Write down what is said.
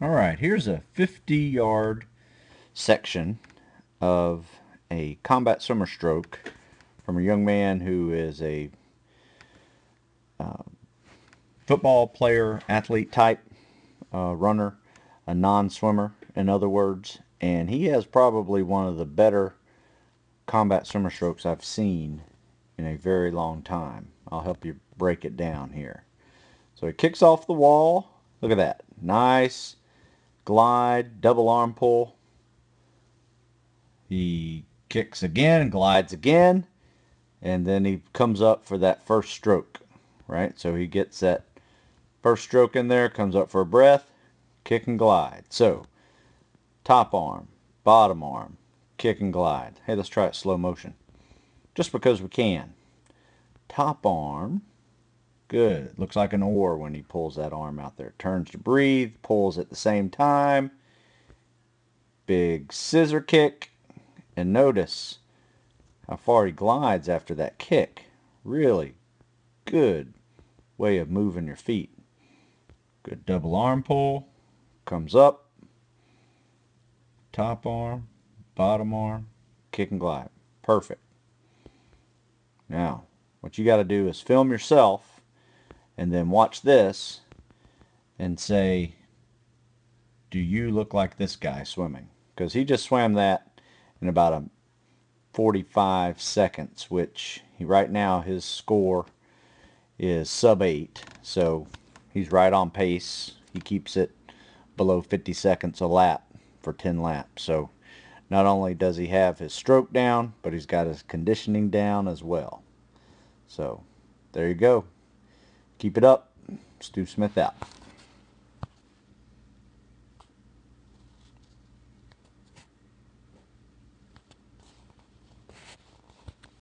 All right, here's a 50 yard section of a combat swimmer stroke from a young man who is a uh, football player, athlete type, uh, runner, a non-swimmer in other words, and he has probably one of the better combat swimmer strokes I've seen in a very long time. I'll help you break it down here. So he kicks off the wall. Look at that. Nice glide, double arm pull. He kicks again, glides again, and then he comes up for that first stroke, right? So he gets that first stroke in there, comes up for a breath, kick and glide. So top arm, bottom arm, kick and glide. Hey, let's try it slow motion. Just because we can. Top arm, Good. Looks like an oar when he pulls that arm out there. Turns to breathe, pulls at the same time. Big scissor kick. And notice how far he glides after that kick. Really good way of moving your feet. Good double arm pull. Comes up. Top arm, bottom arm, kick and glide. Perfect. Now, what you got to do is film yourself and then watch this and say, do you look like this guy swimming? Because he just swam that in about a 45 seconds, which he, right now his score is sub 8. So he's right on pace. He keeps it below 50 seconds a lap for 10 laps. So not only does he have his stroke down, but he's got his conditioning down as well. So there you go. Keep it up. Stew Smith out.